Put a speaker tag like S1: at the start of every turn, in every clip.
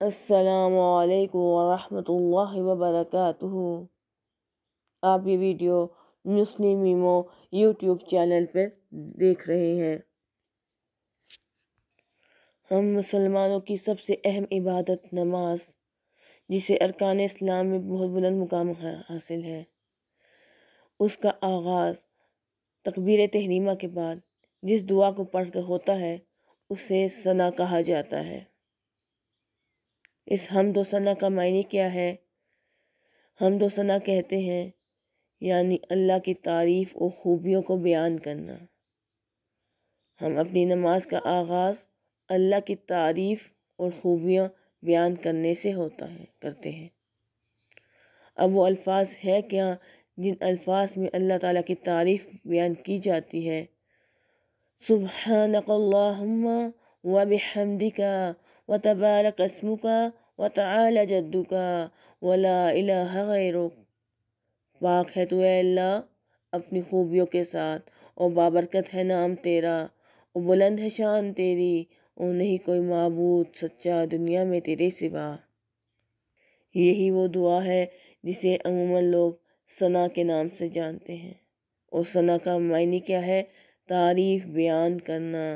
S1: असलकम वरहमतुल्लाहि वबरकातुहू आप ये video Muslim Memo YouTube channel पर देख रहे हैं। हम मुसलमानों की सबसे अहम इबादत नमाज़, जिसे अरकान इस्लाम में बहुत बुलंद मुकाम हासिल है। उसका आगाज़ तकबीर तहरीमा के बाद, जिस दुआ को पढ़कर होता है, उसे सना कहा जाता है। इस हम सना का मायने क्या है? हम सना कहते हैं, यानी अल्लाह की तारीफ़ और ख़ूबियों को बयान करना। हम अपनी नमाज़ का आगाज़ अल्लाह की तारीफ़ और ख़ूबियाँ बयान करने से होता है, करते हैं। अब वो अल्फाज है क्या, जिन अल्फाज में अल्लाह ताला की तारीफ़ बयान की जाती है? सुबहानकल्लाहुम्मा व बिहम्दिका व तबारक अस्मुका व तआला जद्दुका वला इलाहा गैरुक पाक है तू अल्लाह अपनी खूबियों के साथ और बाबरकत है नाम तेरा और बुलंद है शान तेरी और नहीं कोई मबूद सच्चा दुनिया में तेरे सिवा यही वो दुआ है जिसे अमूमन लोग सना के नाम से जानते हैं और सना का मायने क्या है तारीफ़ बयान करना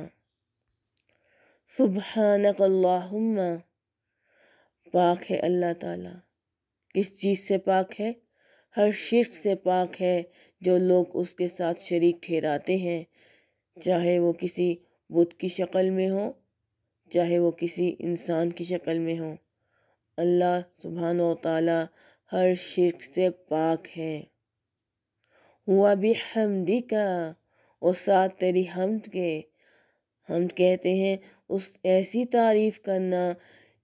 S1: सुबहानकल्लाहुम्मा पाक है, अल्लाह ताला। किस चीज़ से पाक है? हर शिरक से पाक है, जो लोग उसके साथ शरीक ठहराते हैं। चाहे वो किसी बुत की शक्ल में हो, चाहे वो किसी इंसान की शक्ल में हो, अल्लाह सुबहान ताला हर शिरक से पाक है। हुआ भी हमदी का और साथ तेरी हमद के। हम कहते हैं, उस ऐसी तारीफ़ करना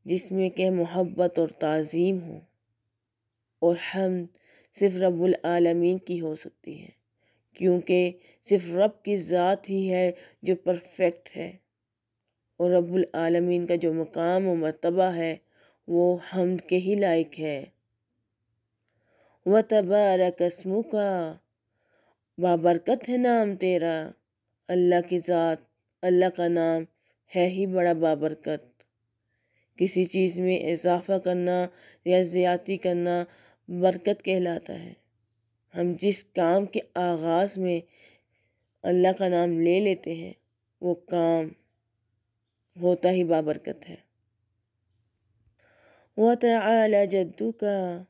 S1: जिसमें के मोहब्बत और तज़ीम हो और हम सिर्फ़ रब्बुल आलमीन की हो सकती है, क्योंकि सिर्फ़ रब की ज़ात ही है जो परफेक्ट है। और रब्बुल आलमीन का जो मकाम व मरतबा है, वो हम के ही लायक है। व तबारक कसमू का बाबरकत है नाम तेरा। अल्लाह की ज़ात, अल्लाह का नाम है ही बड़ा बाबरकत। किसी चीज़ में इजाफ़ा करना या ज़्यादती करना बरकत कहलाता है। हम जिस काम के आगाज़ में अल्लाह का नाम ले लेते हैं, वो काम होता ही बाबरकत है। वह तला जद्दू का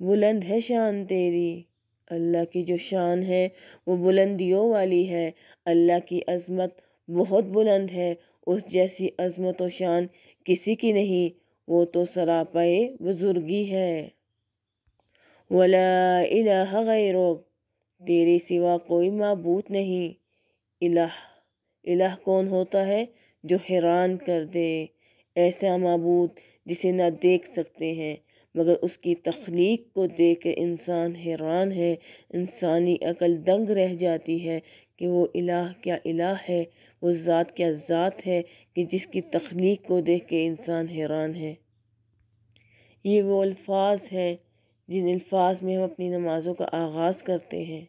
S1: बुलंद है शान तेरी। अल्लाह की जो शान है, वो बुलंदियों वाली है। अल्लाह की अज़मत बहुत बुलंद है उस जैसी अज़मत व शान किसी की नहीं, वो तो सरापाए बुज़ुर्गी है। वला इलाहा गैरुक तेरे सिवा कोई मबूत नहीं। इलाह इलाह कौन होता है जो हैरान कर दे? ऐसा मबूत जिसे ना देख सकते हैं, मगर उसकी तख्लीक को देख इंसान हैरान है। इंसानी अकल दंग रह जाती है कि वो इलाह क्या इलाह है, वो ज़ात क्या ज़ात है कि जिसकी तख्लीक को देख के इंसान हैरान है। ये वो अल्फाज हैं जिन अल्फाज में हम अपनी नमाज़ों का आगाज़ करते हैं।